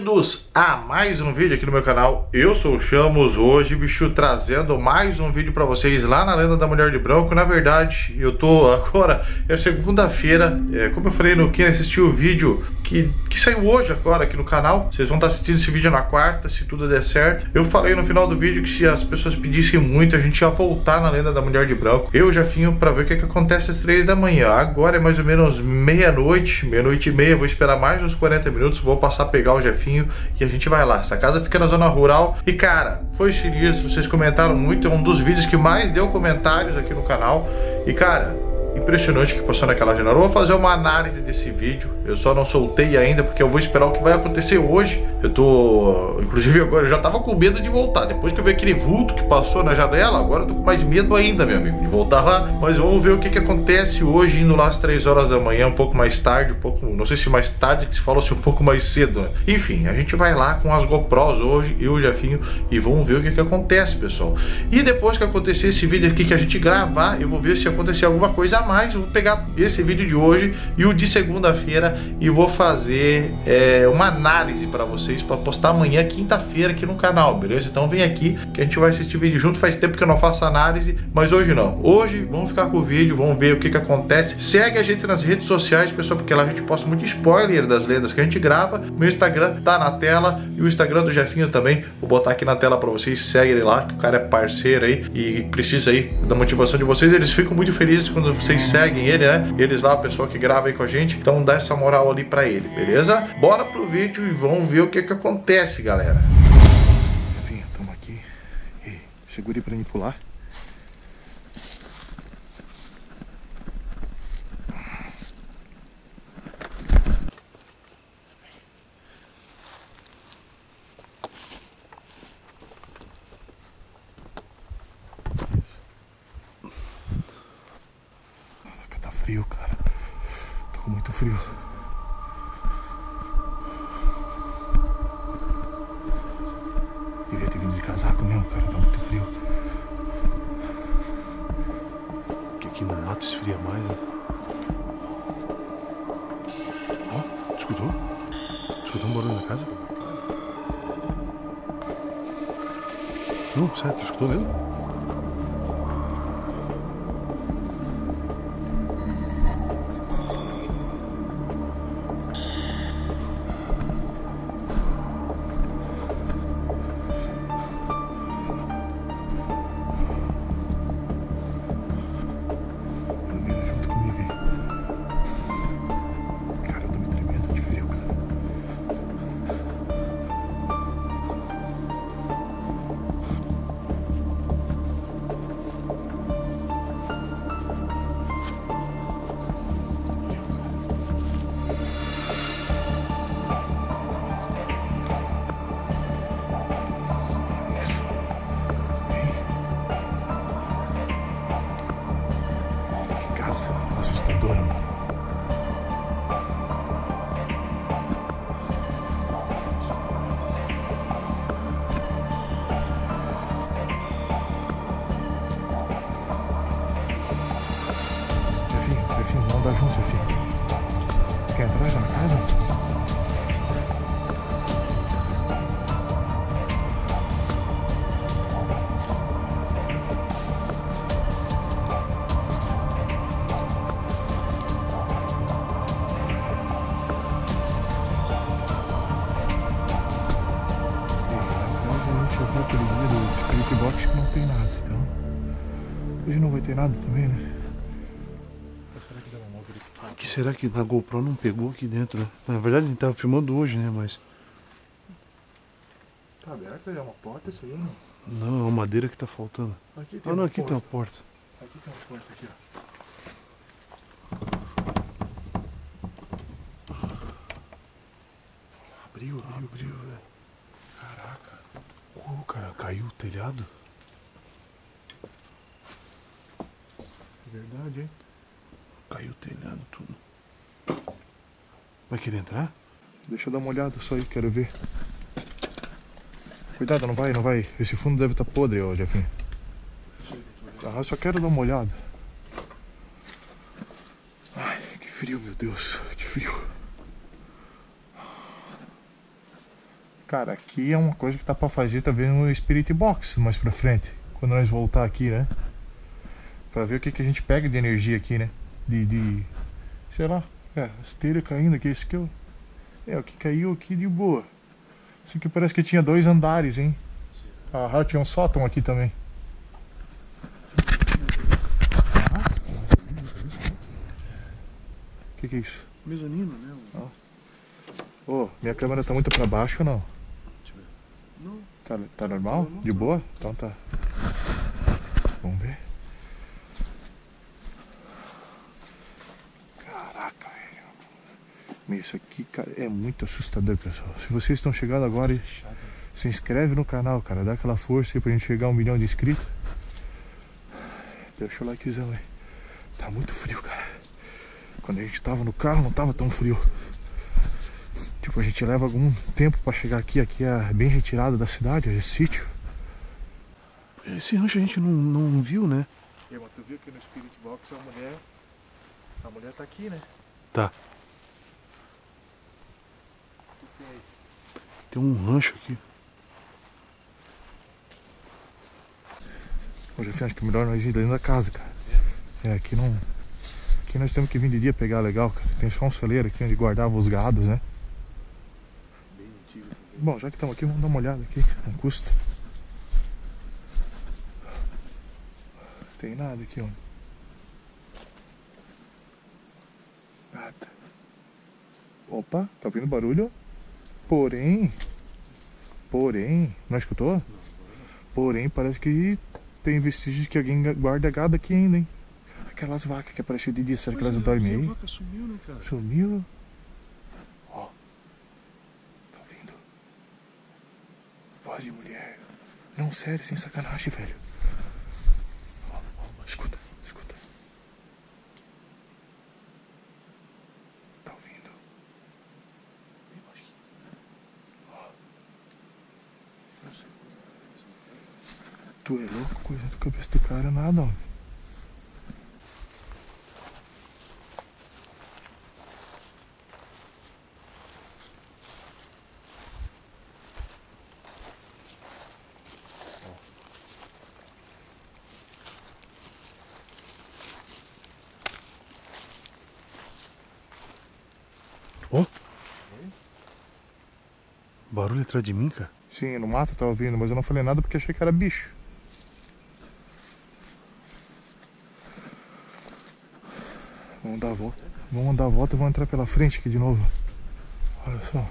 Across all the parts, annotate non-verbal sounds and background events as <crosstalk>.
Bem-vindos a mais um vídeo aqui no meu canal. Eu sou o Chamos, hoje, bicho, trazendo mais um vídeo pra vocês lá na Lenda da Mulher de Branco. Na verdade, eu tô <laughs> agora, é segunda-feira, é, como eu falei no quem assistiu o vídeo que, que saiu hoje agora aqui no canal, vocês vão estar assistindo esse vídeo na quarta, se tudo der certo. Eu falei no final do vídeo que se as pessoas pedissem muito, a gente ia voltar na Lenda da Mulher de Branco. Eu já finho pra ver o que, que acontece às três da manhã. Agora é mais ou menos meia-noite, meia-noite e meia, vou esperar mais uns 40 40 minutos, vou passar a pegar o Jefinho e a gente vai lá. Essa casa fica na zona rural e, cara, foi sinistro, vocês comentaram muito, é um dos vídeos que mais deu comentários aqui no canal. E, cara, impressionante que passou naquela janela. Eu vou fazer uma análise desse vídeo. Eu só não soltei ainda porque eu vou esperar o que vai acontecer hoje. Eu tô, inclusive agora eu já tava com medo de voltar. Depois que eu vi aquele vulto que passou na janela, agora eu tô com mais medo ainda, meu amigo, de voltar lá. Mas vamos ver o que que acontece hoje indo lá às 3 horas da manhã, um pouco mais tarde, um pouco, não sei se mais tarde que se falou se um pouco mais cedo. Né? Enfim, a gente vai lá com as GoPros hoje, e o Jefinho, e vamos ver o que que acontece, pessoal. E depois que acontecer esse vídeo aqui que a gente gravar, eu vou ver se acontecer alguma coisa a mais. Vou pegar esse vídeo de hoje e o de segunda-feira e vou fazer é, uma análise para vocês para postar amanhã, quinta-feira, aqui no canal, beleza? Então vem aqui que a gente vai assistir vídeo junto. Faz tempo que eu não faço análise, mas hoje não. Hoje vamos ficar com o vídeo, vamos ver o que que acontece. Segue a gente nas redes sociais, pessoal, porque lá a gente posta muito spoiler das lendas que a gente grava. Meu Instagram tá na tela e o Instagram do Jefinho também. Vou botar aqui na tela para vocês. Segue ele lá, que o cara é parceiro aí e precisa aí da motivação de vocês. Eles ficam muito felizes quando vocês seguem ele, né? Eles lá, a pessoa que grava aí com a gente. Então dá essa moral ali pra ele, beleza? Bora pro vídeo e vamos ver o que que acontece, galera. Enfim, estamos aqui. E segurei pra pular. Escutou um barulho na casa? Não, tu escutou mesmo? Aquele dia do Spirit Box que não tem nada, então hoje não vai ter nada também, né? que será que na GoPro não pegou aqui dentro, né? Na verdade a gente tava filmando hoje, né? Mas. Tá aberta já uma porta isso aí, não? Não, é uma madeira que tá faltando. Aqui tem ah, não, aqui porta. tem uma porta. Aqui tem uma porta aqui, ó. Abriu, abriu, abriu, velho. Caraca. Oh, cara, caiu o telhado. É verdade, hein? Caiu o telhado, tudo. Vai querer entrar? Deixa eu dar uma olhada só aí, quero ver. Cuidado, não vai, não vai. Esse fundo deve estar tá podre, ó, Jefinho. Ah, eu só quero dar uma olhada. Ai, que frio, meu Deus, que frio. Cara, aqui é uma coisa que dá pra fazer talvez no Spirit Box mais pra frente. Quando nós voltar aqui, né? Pra ver o que, que a gente pega de energia aqui, né? De. de sei lá. É, as telhas caindo aqui, esse aqui eu. É, o que caiu aqui de boa. Isso aqui parece que tinha dois andares, hein? Ah, tinha um sótão aqui também. O que, que é isso? Mezanino, né? Ô, minha câmera tá muito pra baixo ou não? Tá, tá normal? De boa? Então tá. Vamos ver. Caraca, velho. Meu, isso aqui, cara, é muito assustador, pessoal. Se vocês estão chegando agora, se inscreve no canal, cara. Dá aquela força aí pra gente chegar a um milhão de inscritos. Deixa o likezão aí. Tá muito frio, cara. Quando a gente tava no carro, não tava tão frio. Tipo, a gente leva algum tempo pra chegar aqui. Aqui é bem retirado da cidade, esse sítio. Esse rancho a gente não, não viu, né? E, mas tu viu que no Spirit Box a mulher. A mulher tá aqui, né? Tá. Tem um rancho aqui. Hoje eu acho que é melhor nós ir dentro da casa, cara. É, aqui não. Aqui nós temos que vir de dia pegar legal, cara. Tem só um celeiro aqui onde guardava os gados, né? Bom, já que estamos aqui, vamos dar uma olhada aqui. Não custa. Tem nada aqui, ó. Nada. Opa, tá ouvindo barulho? Porém. Porém. Não escutou? Porém, parece que tem vestígios que alguém guarda gado aqui ainda, hein? Aquelas vacas que apareceu de dia, será que elas é, dormem aí? A vaca sumiu, né, cara? Sumiu. Ó. Tá ouvindo? Voz de mulher. Não, sério, sem sacanagem, velho. Escuta, escuta. Tá ouvindo? Tu é louco, coisa da cabeça do cara, nada, ó. Barulho atrás de mim, cara. Sim, no mato eu tava ouvindo, mas eu não falei nada porque achei que era bicho. Vamos dar a volta. Vamos dar a volta e vamos entrar pela frente aqui de novo. Olha só.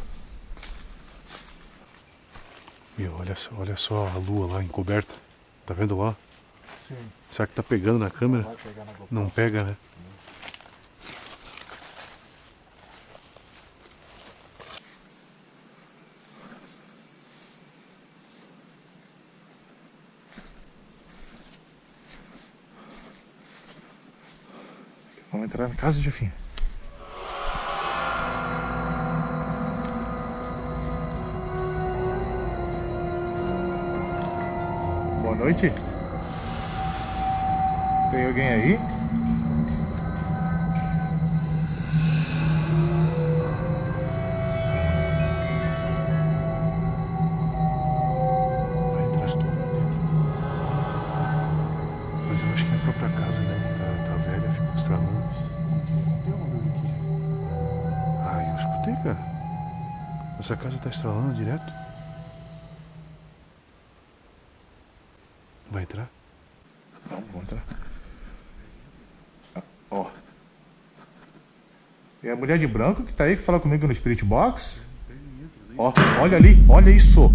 Meu, olha só, olha só a lua lá encoberta. Tá vendo lá? Sim. Será que tá pegando na câmera? pegar na Não pega, né? Entrar na casa de fim. Boa noite. Tem alguém aí? Tá estralando direto. Vai entrar? Vamos, vamos entrar. Ah, Ó. É a mulher de branco que tá aí que fala comigo no Spirit Box? Ó, olha ali, olha isso.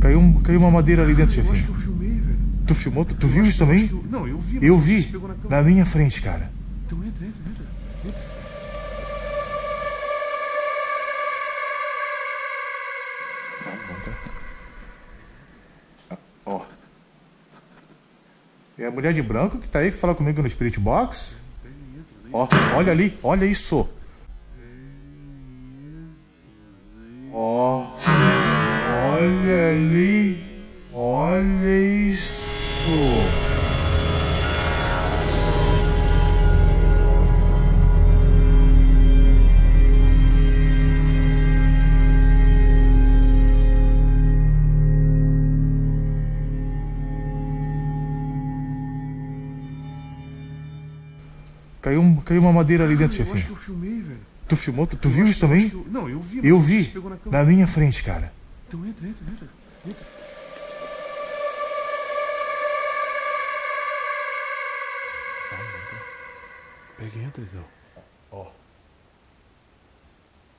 Caiu, um- caiu uma madeira ali dentro, Eu acho que eu filmei, velho. Tu filmou? Tu, tu viu isso também? eu- Não, eu vi. Eu vi na na minha frente, cara. Então entra, entra, entra. Vamos, mulher de branco que tá aí que fala comigo no Spirit Box? Ó, olha ali, olha isso. Ó, olha ali, olha isso. Caiu uma madeira ali dentro, Eu acho que chefinho. eu filmei, velho. Tu filmou? Tu, tu viu isso também? eu- Não, eu vi. Eu vi. na. Na minha frente, cara. Então entra, entra, entra. entra. Pega e entra, então. Ó.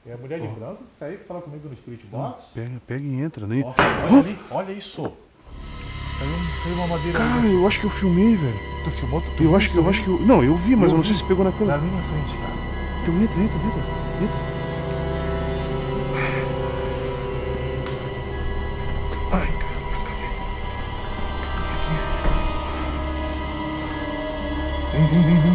É a mulher de branco que tá aí que fala comigo no Spirit Box. Pega, pega e entra, né? Ó, olha ali, olha isso. Caiu, um- uma madeira ali. Cara, eu acho que eu filmei, velho. Tu filmou? Tu, tu Eu acho que eu acho que eu. Não, eu vi, mas eu, Eu não sei vi. se pegou na também? Na câmera. minha frente, cara. Então entra, entra, entra. Entra. Vem, vem. Vem.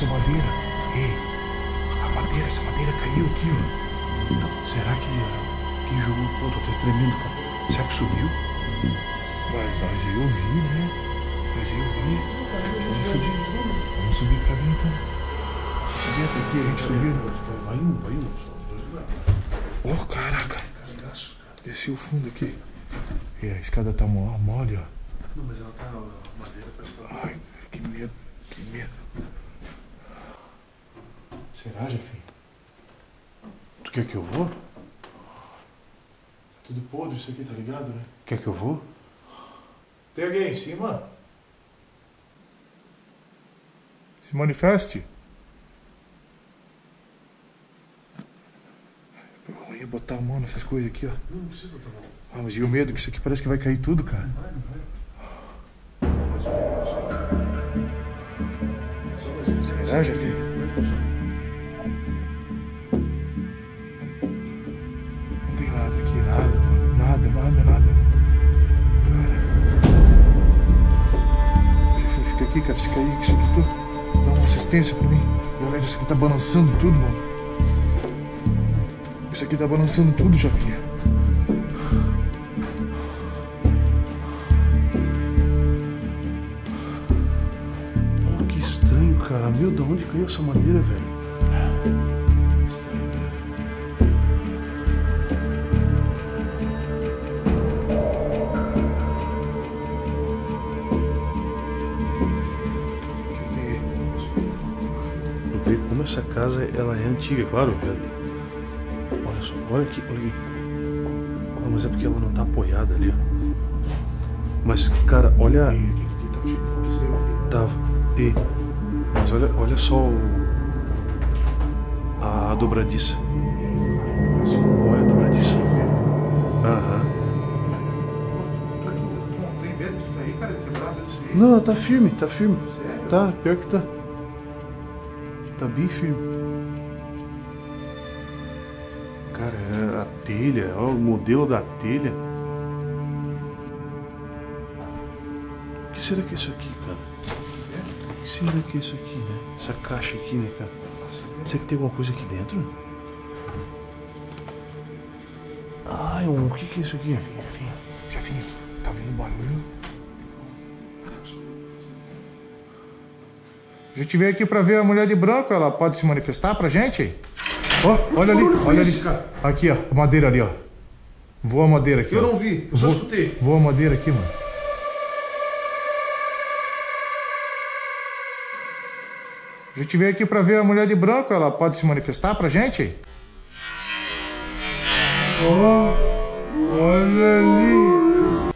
Essa madeira? Ei, a madeira, essa madeira caiu aqui, ó. Será que. Quem jogou? Pô, tô até tremendo, cara. Será que subiu? Mas, mas eu vi, né? Mas eu vi. Vamos subir. Vamos subir pra mim então. Subir até aqui, a gente subiu. Vai um, vai um. Oh, caraca. Desceu o fundo aqui. E a escada tá mo- mole, ó. Não, mas ela tá. A madeira parece que tá. Ai, que medo, que medo. Será, Jefinho? Tu quer que eu vou? Tudo podre isso aqui, tá ligado, né? Quer que eu vou? Tem alguém em cima? Se manifeste. Ruim é botar a mão nessas coisas aqui, ó. Não, não precisa botar mão. Ah, mas e o medo que isso aqui parece que vai cair tudo, cara. Vai, não vai. Mais um. Será, Jefinho? Se cair, que isso aqui tu dá uma assistência pra mim. Galera, isso aqui tá balançando tudo, mano. Isso aqui tá balançando tudo, Jefinho. Pô, que estranho, cara. Meu, de onde caiu essa madeira, velho? Ela é antiga, claro. velho. Olha só, olha aqui, olha aqui. Ah, mas é porque ela não tá apoiada ali, ó. Mas, cara, olha. Aqui tá. Tava. E. Mas olha, olha só o. A dobradiça. Olha a dobradiça. Aham. Não tá firme, tá firme. Tá, pior que tá. Tá bem firme. Telha, o modelo da telha. O que será que é isso aqui, cara? O que será que é isso aqui, né? Essa caixa aqui, né, cara? Será que tem alguma coisa aqui dentro? Ai, o que que é isso aqui? Jefinho, Jefinho, Jefinho, tá vindo barulho? A gente veio aqui pra ver a mulher de branco, ela pode se manifestar pra gente? Ó, olha ali, olha ali. Aqui, ó, a madeira ali, ó. Voa a madeira aqui, Eu ó. não vi, eu só Voa- escutei. Voa a madeira aqui, mano. A gente veio aqui pra ver a mulher de branco, ela pode se manifestar pra gente? Ó, olha ali.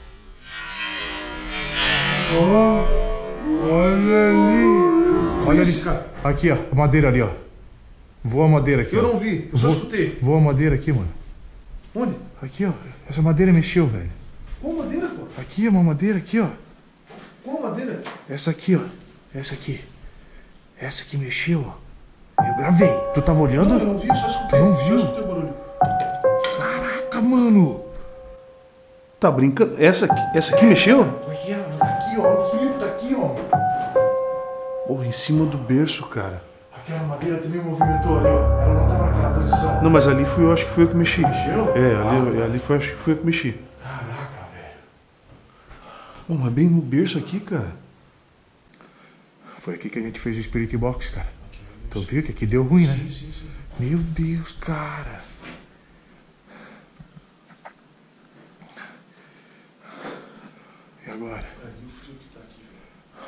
Ó, olha ali. Olha ali. Aqui, ó, a madeira ali, ó. Voa a madeira aqui, Eu ó. não vi, eu só escutei. Voa a madeira aqui, mano. Onde? Aqui, ó. Essa madeira mexeu, velho. Qual madeira, pô? Aqui, uma madeira aqui, ó. Qual madeira? Essa aqui, ó. Essa aqui. Essa aqui mexeu, ó. Eu gravei. Tu tava olhando? Eu não vi, eu só escutei. Tu não Só viu? escutei o barulho. Caraca, mano. Tá brincando? Essa aqui, essa aqui mexeu? Olha, ela tá aqui, ó. O Felipe tá aqui, ó. Porra, em cima do berço, cara. Aquela madeira também movimentou ali, ó. Ela não tava naquela posição. Não, mas ali fui eu, acho que fui eu que mexi. Mexeu? É, ali, ali foi, acho que fui eu que mexi. Caraca, velho. Pô, mas bem no berço aqui, cara. Foi aqui que a gente fez o Spirit Box, cara. Tu viu que aqui deu ruim, né? Sim, sim, sim. Meu Deus, cara. E agora? E o frio que tá aqui, velho.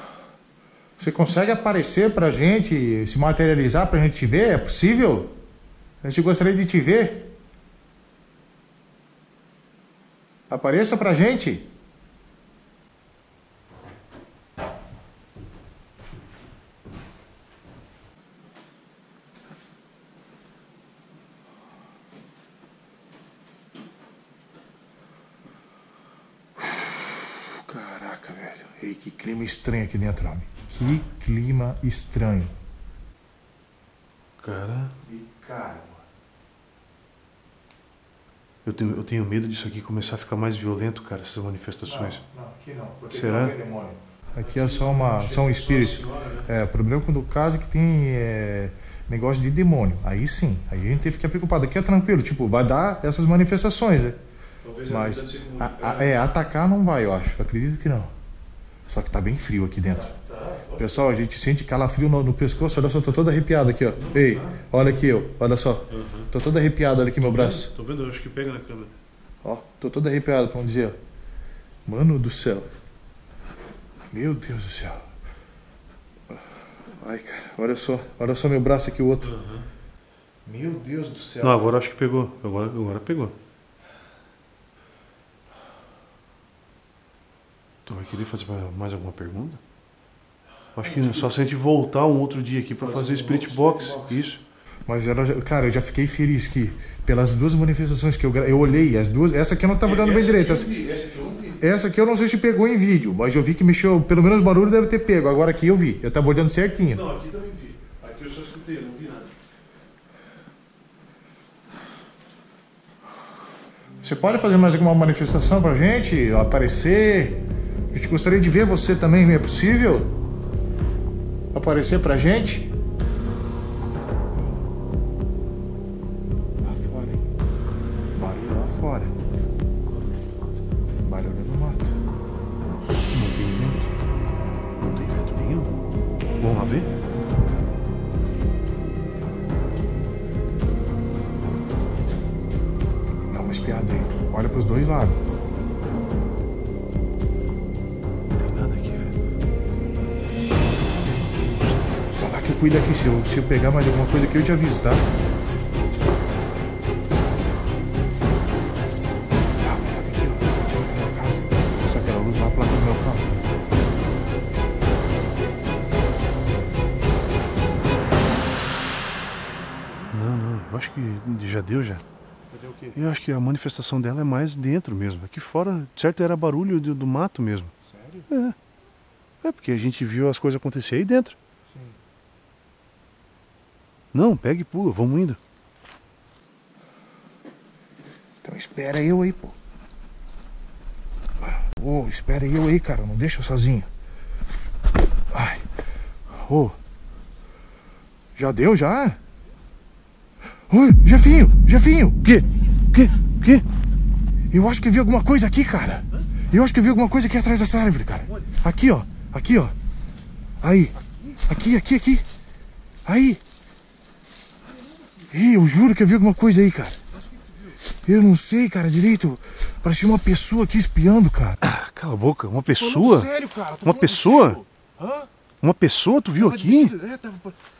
Você consegue aparecer pra gente, se materializar pra gente te ver? É possível? A gente gostaria de te ver. Apareça pra gente. Caraca, velho. Ei, que clima estranho aqui dentro, homem. Que clima estranho. Cara, E cara, eu tenho, eu tenho medo disso aqui começar a ficar mais violento, cara, essas manifestações. Não, aqui não. Porque Será? não é demônio. Aqui é só, uma, só um espírito. É, o problema quando casa que tem é, negócio de demônio. Aí sim, aí a gente tem que ficar preocupado. Aqui é tranquilo, tipo, vai dar essas manifestações, né? Talvez Mas a- a- é, atacar não vai, eu acho. Acredito que não. Só que tá bem frio aqui dentro. Pessoal, a gente sente calafrio no, no pescoço. Olha só, tô todo arrepiado aqui, ó. Ei, olha aqui, ó. Olha só. Tô todo arrepiado, olha aqui meu braço. Tô vendo, eu acho que pega na câmera. Ó, tô todo arrepiado, vamos dizer. Mano do céu. Meu Deus do céu. Ai, cara, olha só. Olha só meu braço aqui, o outro. Meu Deus do céu. Não, agora acho que pegou. Agora, agora pegou. Querer fazer mais alguma pergunta? Acho que só se a gente voltar um outro dia aqui pra fazer o Spirit Box. Isso. Mas ela, cara, eu já fiquei feliz que pelas duas manifestações que eu, eu olhei, as duas, essa aqui eu não tava olhando bem direito. Essa, Essa aqui eu não sei se pegou em vídeo, mas eu vi que mexeu, pelo menos o barulho deve ter pego. Agora aqui eu vi, eu tava olhando certinho. Não, aqui também vi. Aqui eu só escutei, não vi nada. Você pode fazer mais alguma manifestação pra gente? Aparecer? A gente gostaria de ver você também, é possível? Aparecer pra gente? Lá fora, hein? Barulho lá fora. Barulho no mato. Não tem vento. Não tem vento nenhum. Vamos lá ver? Dá uma espiada aí. Olha pros dois lados. Cuido aqui. Se eu, se eu pegar mais alguma coisa aqui, eu te aviso, tá? Eu acho que já deu já. Cadê o quê? Eu acho que a manifestação dela é mais dentro mesmo. Aqui fora, certo, era barulho do, do mato mesmo. Sério? É. É porque a gente viu as coisas acontecer aí dentro. Não, pega e pula, vamos indo. Então espera eu aí, pô. Ô, espera eu aí, cara. Não deixa eu sozinho. Ai. Ô. Já deu, já? Oi, Jefinho, Jefinho. O quê? O quê? O quê? Eu acho que vi alguma coisa aqui, cara. Eu acho que vi alguma coisa aqui atrás dessa árvore, cara. Aqui, ó. Aqui, ó. Aí. Aqui, aqui, aqui. Aí. Ih, eu juro que eu vi alguma coisa aí, cara. Eu não sei, cara, direito. Parecia uma pessoa aqui espiando, cara. Ah, cala a boca, uma pessoa? sério, cara. Uma pessoa? Uma pessoa, tu viu Tava aqui? É, tava...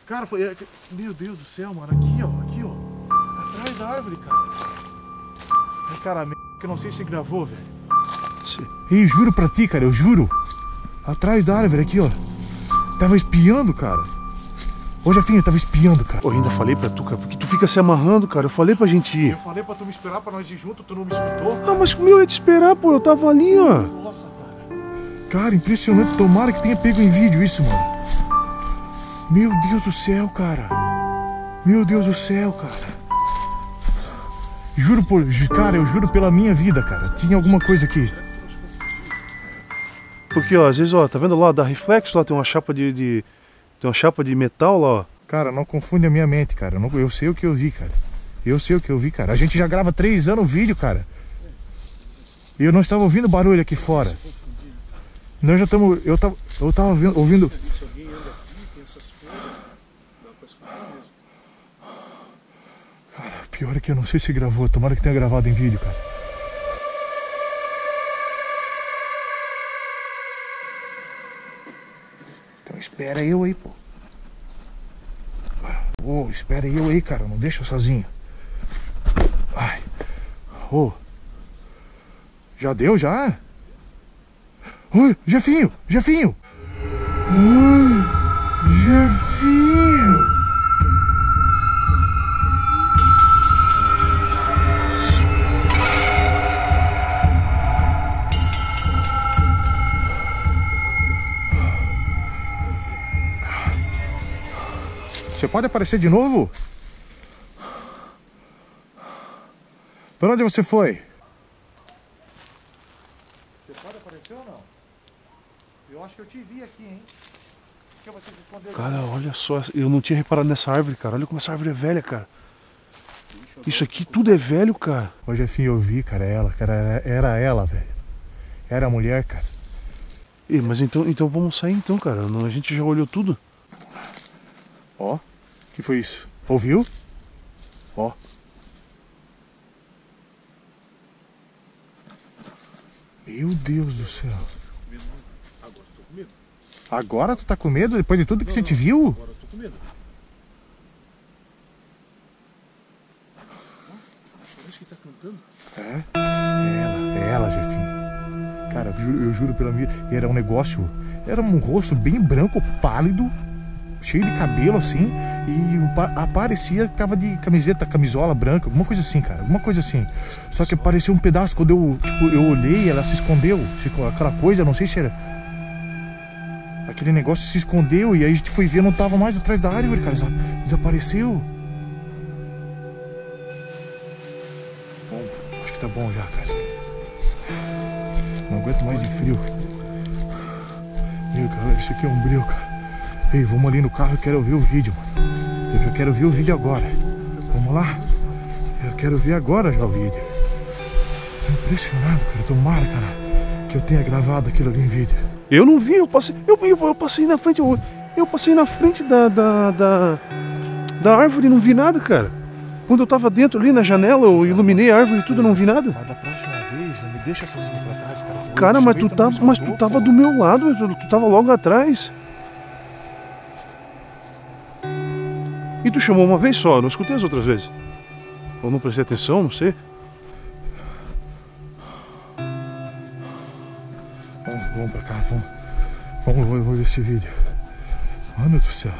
Cara, foi... é, Meu Deus do céu, mano. Aqui, ó. Aqui, ó. Atrás da árvore, cara. Ai, cara, que eu não sei se gravou, velho. Ei, juro pra ti, cara, eu juro. Atrás da árvore aqui, ó. Tava espiando, cara. Ô, Jefinho, tava espiando, cara. Eu ainda falei pra tu, cara, porque tu fica se amarrando, cara. Eu falei pra gente ir. Eu falei pra tu me esperar pra nós ir junto, tu não me escutou? Ah, mas como eu ia te esperar, pô? Eu tava ali, ó. Nossa, cara. Cara, impressionante. Tomara que tenha pego em vídeo isso, mano. Meu Deus do céu, cara. Meu Deus do céu, cara. Juro por. Cara, eu juro pela minha vida, cara. Tinha alguma coisa aqui. Porque, ó, às vezes, ó, tá vendo lá, da reflexo lá, tem uma chapa de, de- tem uma chapa de metal lá, ó. Cara, não confunde a minha mente, cara. Eu, não- eu sei o que eu vi, cara. Eu sei o que eu vi, cara. A gente já grava três anos o vídeo, cara. E eu não estava ouvindo barulho aqui fora. Nós já estamos. Eu tava, eu tava ouvindo. ouvindo Cara, pior é que eu não sei se gravou. Tomara que tenha gravado em vídeo, cara. Espera eu aí, pô. Ô, espera eu aí, cara. Não deixa sozinho. Ai. Ô. Já deu, já? Oi, Jefinho, Jefinho. Oi, Jefinho. Você pode aparecer de novo? Para onde você foi? Você pode aparecer ou não? Eu acho que eu te vi aqui, hein? Cara, olha só, eu não tinha reparado nessa árvore, cara. Olha como essa árvore é velha, cara. Isso aqui tudo é velho, cara. Hoje, enfim, eu vi, cara, ela, cara, era, era ela, velho. Era a mulher, cara. Ih, mas então, então vamos sair então, cara. Não, A gente já olhou tudo. Ó, que foi isso? Ouviu? Ó. Meu Deus do céu. Agora tu tá com medo depois de tudo que a gente viu? Agora eu tô com medo. Parece que tá cantando. É, é ela, é ela, Jefinho. Cara, eu juro, eu juro pela minha. Era um negócio. Era um rosto bem branco, pálido, cheio de cabelo assim. E pa- aparecia tava de camiseta, camisola branca, alguma coisa assim, cara. Alguma coisa assim. Só que apareceu um pedaço quando eu, tipo, eu olhei, ela se escondeu. Aquela coisa, não sei se era. Aquele negócio se escondeu e aí a gente foi ver, não tava mais atrás da árvore, cara. desa- Desapareceu. Bom, acho que tá bom já, cara. Não aguento mais de frio. Meu, cara, isso aqui é um breu, cara. Ei, vamos ali no carro, eu quero ver o vídeo, mano. Eu já quero ver o vídeo agora. Vamos lá? Eu quero ver agora já o vídeo. Tô impressionado, cara. Tomara, cara, que eu tenha gravado aquilo ali em vídeo. Eu não vi, eu passei. Eu, eu, eu passei na frente. Eu, eu passei na frente da, da, da, da árvore e não vi nada, cara. Quando eu tava dentro ali na janela, eu iluminei a árvore e tudo, eu não vi nada. Mas da próxima vez, não me deixa sozinho pra trás, cara. Cara, mas tu, tava, me mas tu tava do meu lado, tu, tu tava logo atrás. E tu chamou uma vez só, não escutei as outras vezes. Ou não prestei atenção, não sei. Vamos, vamos pra cá, vamos. Vamos, vamos ver esse vídeo. Mano do céu.